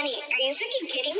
honey, are you fucking kidding me?